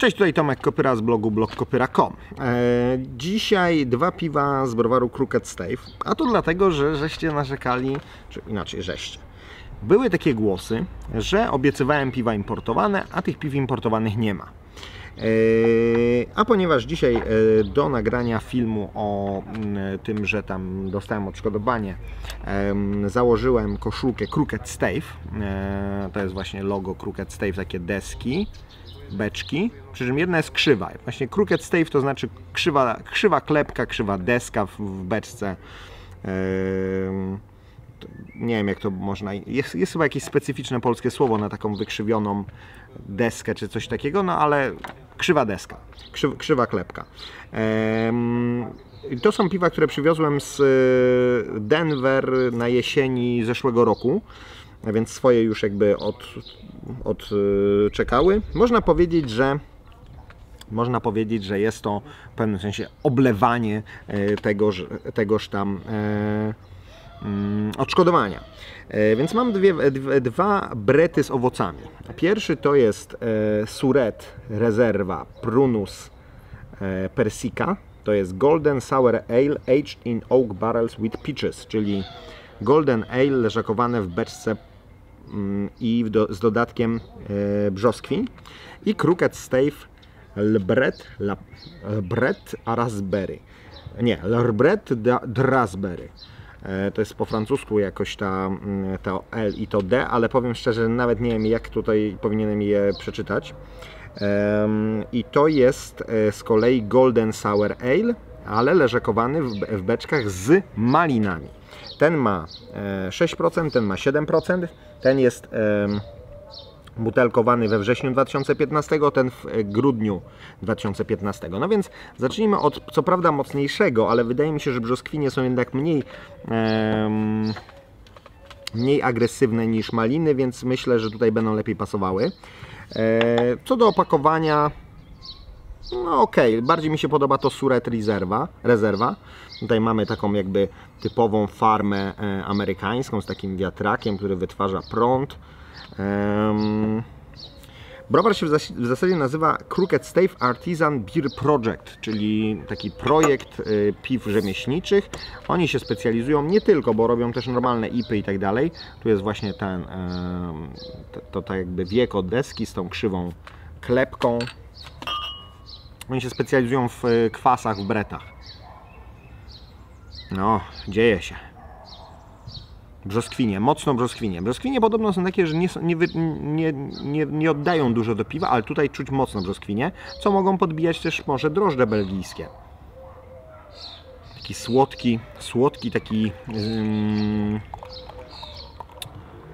Cześć, tutaj Tomek Kopyra z blogu blogkopyra.com. E, dzisiaj dwa piwa z browaru Crooked Stave, a to dlatego, że żeście narzekali, czy inaczej żeście. Były takie głosy, że obiecywałem piwa importowane, a tych piw importowanych nie ma. E, A ponieważ dzisiaj e, do nagrania filmu o mm, tym, że tam dostałem odszkodowanie, em, założyłem koszulkę Crooked Stave. E, To jest właśnie logo Crooked Stave, takie deski, beczki. Przy czym jedna jest krzywa. Właśnie Crooked Stave to znaczy krzywa, krzywa klepka, krzywa deska w, w beczce. To nie wiem jak to można. Jest, jest chyba jakieś specyficzne polskie słowo na taką wykrzywioną deskę czy coś takiego, no ale krzywa deska, krzyw, krzywa klepka. I to są piwa, które przywiozłem z y, Denver na jesieni zeszłego roku, a więc swoje już jakby od, od y. Można powiedzieć, że można powiedzieć, że jest to w pewnym sensie oblewanie e, tegoż, tegoż tam e, mm, odszkodowania. E, Więc mam dwie, dwie, dwa brety z owocami. Pierwszy to jest Suret Rezerwa Prunus Persica. To jest Golden Sour Ale aged in oak barrels with peaches, czyli Golden Ale leżakowane w beczce i do, z dodatkiem e, brzoskwiń. I Crooked Stave Lbret, la, a Raspberry. Nie, Lbret de Raspberry. E, To jest po francusku jakoś ta, mm, to L i to D, ale powiem szczerze, nawet nie wiem jak tutaj powinienem je przeczytać. I to jest e, z kolei Golden Sour Ale, ale leżakowany w, w beczkach z malinami. Ten ma e, 6%, ten ma 7%, ten jest em, butelkowany we wrześniu 2015, ten w e, grudniu 2015. No więc zacznijmy od co prawda mocniejszego, ale wydaje mi się, że brzoskwinie są jednak mniej mniej agresywne niż maliny, więc myślę, że tutaj będą lepiej pasowały. E, co do opakowania, no okej, bardziej mi się podoba to Suret Reserva, rezerwa. Tutaj mamy taką jakby typową farmę e, amerykańską z takim wiatrakiem, który wytwarza prąd. Em, Browar się w zas- w zasadzie nazywa Crooked Stave Artisan Beer Project, czyli taki projekt y, piw rzemieślniczych. Oni się specjalizują nie tylko, bo robią też normalne ipy i tak dalej. Tu jest właśnie ten, em, to, to tak jakby wiek od deski z tą krzywą klepką. Oni się specjalizują w y, kwasach, w bretach. No, dzieje się. Brzoskwinie, mocno brzoskwinie. Brzoskwinie podobno są takie, że nie, nie, nie, nie, nie oddają dużo do piwa, ale tutaj czuć mocno brzoskwinie, co mogą podbijać też może drożdże belgijskie. Taki słodki, słodki taki ym,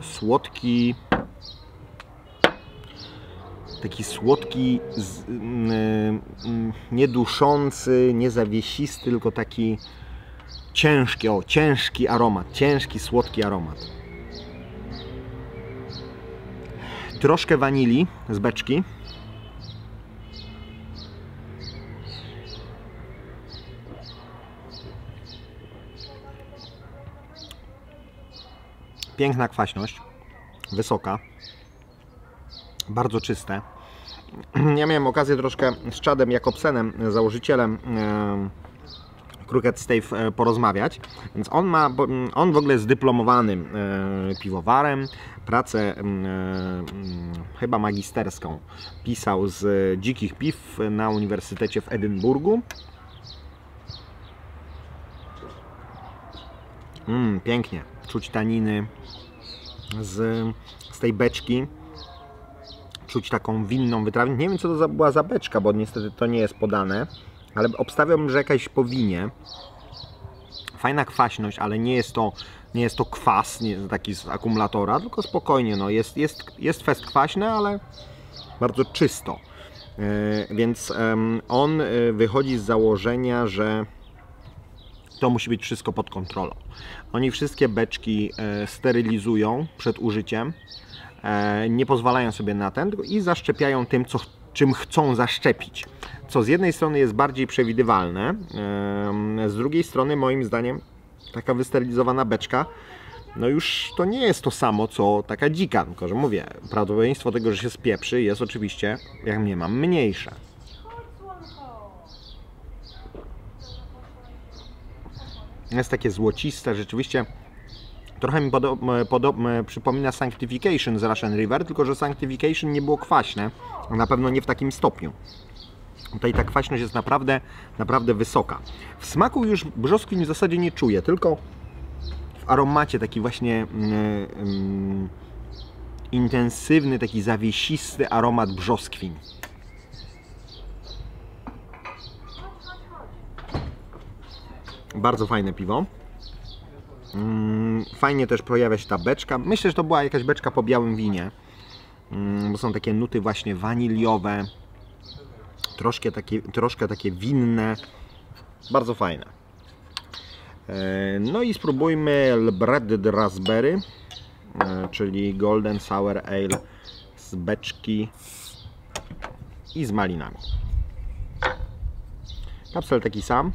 słodki taki słodki z, ym, ym, nieduszący, niezawiesisty, tylko taki ciężki, o, ciężki aromat, ciężki, słodki aromat. Troszkę wanilii z beczki. Piękna kwaśność, wysoka, bardzo czyste. Ja miałem okazję troszkę z Chadem Jakobsenem, założycielem em, Crooked Stave e, porozmawiać. Więc on ma, on w ogóle jest dyplomowanym e, piwowarem. Pracę e, chyba magisterską pisał z dzikich piw na Uniwersytecie w Edynburgu. Mm, pięknie. Czuć taniny z, z tej beczki. Czuć taką winną wytrawę. Nie wiem co to za, była za beczka, bo niestety to nie jest podane. Ale obstawiam, że jakaś po winie. Fajna kwaśność, ale nie jest to, nie jest to kwas nie, taki z akumulatora, tylko spokojnie. No, jest, jest, jest fest kwaśne, ale bardzo czysto. E, więc on e, wychodzi z założenia, że to musi być wszystko pod kontrolą. Oni wszystkie beczki e, sterylizują przed użyciem, nie pozwalają sobie na ten i zaszczepiają tym, co, czym chcą zaszczepić. Co z jednej strony jest bardziej przewidywalne, z drugiej strony moim zdaniem taka wysterylizowana beczka no już to nie jest to samo, co taka dzika. Tylko, że mówię, prawdopodobieństwo tego, że się spieprzy jest oczywiście, jak mnie mam, mniejsze. Jest takie złociste, rzeczywiście trochę mi przypomina Sanctification z Russian River, tylko że Sanctification nie było kwaśne, na pewno nie w takim stopniu. Tutaj ta kwaśność jest naprawdę, naprawdę wysoka. W smaku już brzoskwin w zasadzie nie czuję, tylko w aromacie taki właśnie mm, mm, intensywny, taki zawiesisty aromat brzoskwin. Bardzo fajne piwo. Mm, Fajnie też pojawia się ta beczka. Myślę, że to była jakaś beczka po białym winie. Mm, Bo są takie nuty właśnie waniliowe, troszkę takie, troszkę takie winne. Bardzo fajne. E, No i spróbujmy Breaded Raspberry, e, czyli Golden Sour Ale z beczki i z malinami. Kapsel taki sam.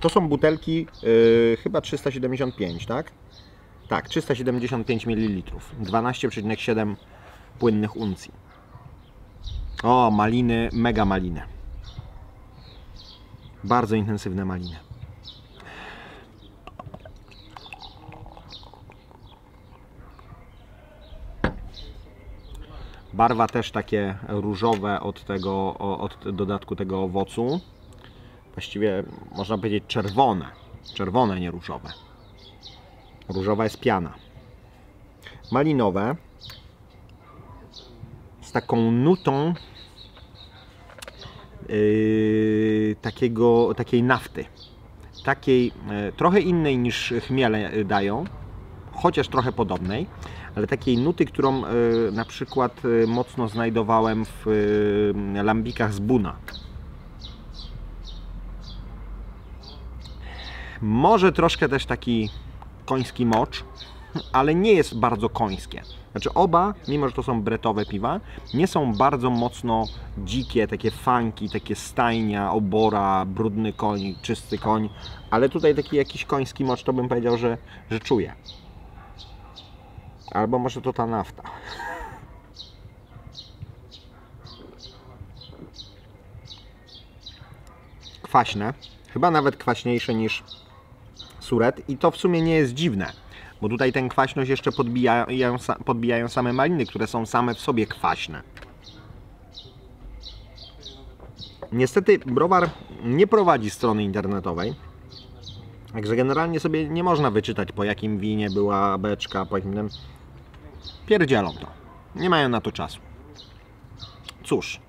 To są butelki yy, chyba 375, tak? Tak, 375 ml. 12,7 płynnych uncji. O, maliny, mega maliny. Bardzo intensywne maliny. Barwa też takie różowe od tego, od dodatku tego owocu. Właściwie można powiedzieć czerwone. Czerwone, nie różowe. Różowa jest piana. Malinowe. Z taką nutą yy, takiego, takiej nafty. Takiej e, trochę innej niż chmiele dają, chociaż trochę podobnej, ale takiej nuty, którą e, na przykład e, mocno znajdowałem w lambikach z Buna. Może troszkę też taki koński mocz, ale nie jest bardzo końskie. Znaczy oba, mimo że to są bretowe piwa, nie są bardzo mocno dzikie, takie funky, takie stajnia, obora, brudny koń, czysty koń, ale tutaj taki jakiś koński mocz to bym powiedział, że, że czuję. Albo może to ta nafta. Kwaśne, chyba nawet kwaśniejsze niż suret i to w sumie nie jest dziwne, bo tutaj tę kwaśność jeszcze podbijają, podbijają same maliny, które są same w sobie kwaśne. Niestety browar nie prowadzi strony internetowej, także generalnie sobie nie można wyczytać po jakim winie była beczka, po jakim... Pierdzielą to. Nie mają na to czasu. Cóż.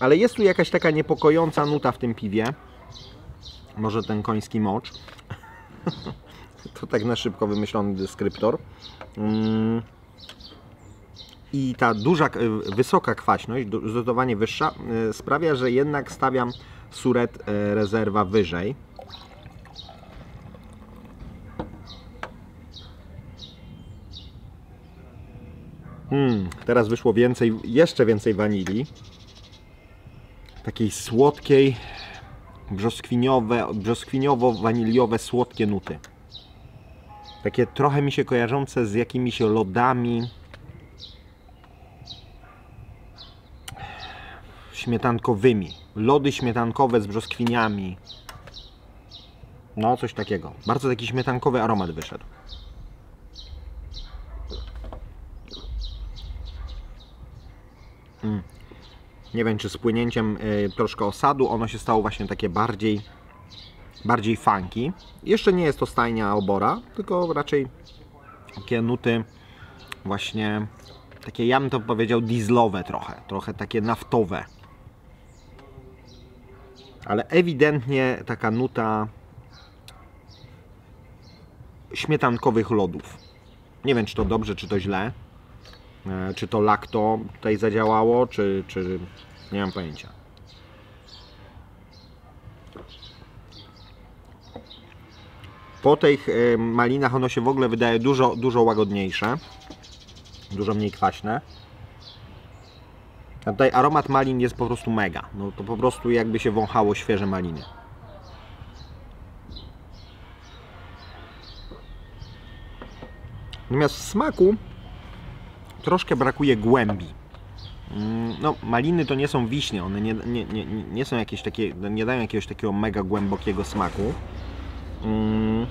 Ale jest tu jakaś taka niepokojąca nuta w tym piwie. Może ten koński mocz. to tak na szybko wymyślony deskryptor. Mm. I ta duża, y, wysoka kwaśność, zdecydowanie wyższa, y, sprawia, że jednak stawiam suret y, rezerwa wyżej. Hmm, teraz wyszło więcej, jeszcze więcej wanilii takiej słodkiej, brzoskwiniowe, brzoskwiniowo-waniliowe, słodkie nuty. Takie trochę mi się kojarzące z jakimiś lodami śmietankowymi. Lody śmietankowe z brzoskwiniami. No, coś takiego. Bardzo taki śmietankowy aromat wyszedł. Nie wiem czy z płynięciem y, troszkę osadu, ono się stało właśnie takie bardziej bardziej funky. Jeszcze nie jest to stajnia obora, tylko raczej takie nuty właśnie takie, ja bym to powiedział dieslowe trochę, trochę takie naftowe. Ale ewidentnie taka nuta śmietankowych lodów. Nie wiem, czy to dobrze, czy to źle. E, Czy to lakto tutaj zadziałało, czy, czy nie mam pojęcia. Po tych e, malinach ono się w ogóle wydaje dużo, dużo łagodniejsze, dużo mniej kwaśne. A tutaj aromat malin jest po prostu mega. No to po prostu jakby się wąchało świeże maliny. Natomiast w smaku troszkę brakuje głębi. Mm, No, maliny to nie są wiśnie, one nie, nie, nie, nie są jakieś takie, nie dają jakiegoś takiego mega głębokiego smaku. Mm,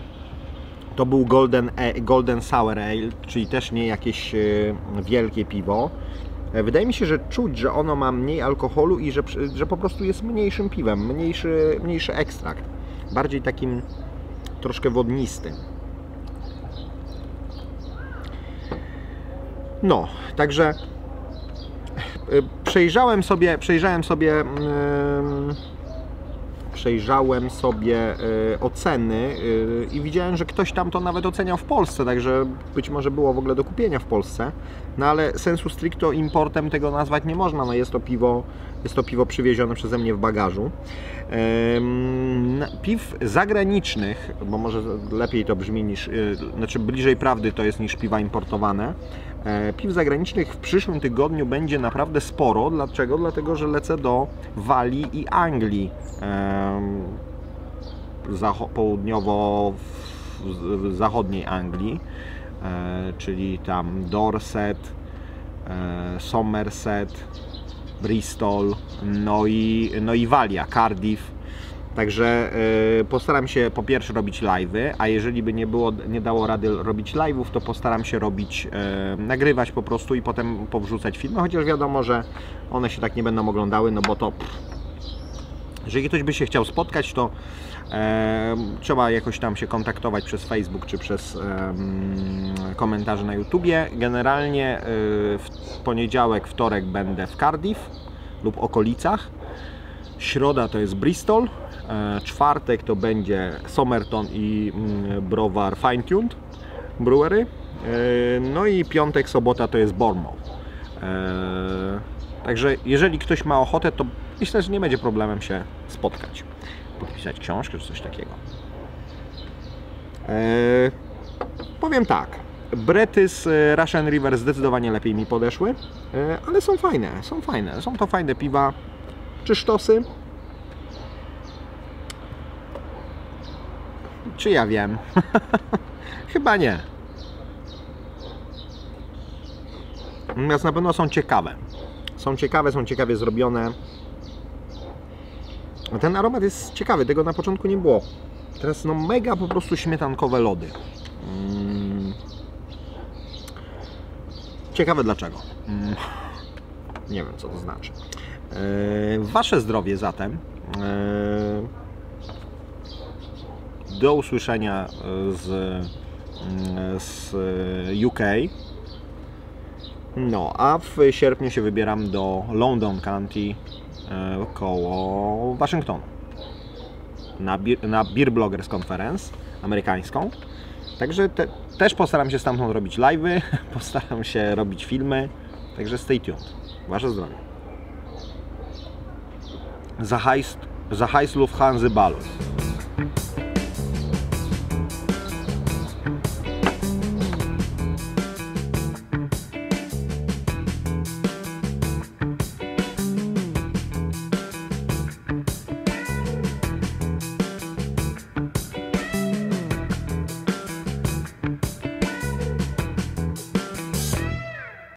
To był Golden, A- Golden Sour Ale, czyli też nie jakieś e, wielkie piwo. E, Wydaje mi się, że czuć, że ono ma mniej alkoholu i że, że po prostu jest mniejszym piwem, mniejszy, mniejszy ekstrakt. Bardziej takim troszkę wodnistym. No, także e, przejrzałem sobie, przejrzałem sobie, mm, przejrzałem sobie e, oceny e, i widziałem, że ktoś tam to nawet oceniał w Polsce, także być może było w ogóle do kupienia w Polsce. No ale sensu stricto importem tego nazwać nie można. No jest to piwo, jest to piwo przywiezione przeze mnie w bagażu. Piw zagranicznych, bo może lepiej to brzmi niż, y, znaczy bliżej prawdy to jest niż piwa importowane. E, Piw zagranicznych w przyszłym tygodniu będzie naprawdę sporo. Dlaczego? Dlatego, że lecę do Walii i Anglii. em, zacho- południowo-zachodniej Anglii, e, czyli tam Dorset, e, Somerset, Bristol, no i, no i Walia, Cardiff. Także e, postaram się po pierwsze robić live'y, a jeżeli by nie było, nie dało rady robić live'ów, to postaram się robić, e, nagrywać po prostu i potem powrzucać filmy, chociaż wiadomo, że one się tak nie będą oglądały, no bo to pff, jeżeli ktoś by się chciał spotkać, to e, trzeba jakoś tam się kontaktować przez Facebook czy przez em, komentarze na YouTubie. Generalnie e, w poniedziałek, wtorek będę w Cardiff lub okolicach. Środa to jest Bristol. E, czwartek to będzie Somerton i mm, browar Fine Tuned Brewery. E, no i piątek, sobota to jest Bournemouth. E, Także jeżeli ktoś ma ochotę, to myślę, że nie będzie problemem się spotkać, podpisać książkę czy coś takiego. Eee, powiem tak. Brety z e, Russian River zdecydowanie lepiej mi podeszły, e, ale są fajne, są fajne. Są to fajne piwa. Czy sztosy? Czy ja wiem? Chyba nie. Natomiast na pewno są ciekawe. Są ciekawe, są ciekawie zrobione. A Ten aromat jest ciekawy, tego na początku nie było. Teraz no mega po prostu śmietankowe lody. Mm. Ciekawe dlaczego. Mm. Nie wiem co to znaczy. E, Wasze zdrowie zatem. E, Do usłyszenia z, mm, z UK. No, a w sierpniu się wybieram do London County koło Waszyngtonu na, Beer, na Beer Bloggers Conference amerykańską. Także te, też postaram się stamtąd robić live'y, postaram się robić filmy, także stay tuned. Wasze zdrowie. Za hajs, za Balus.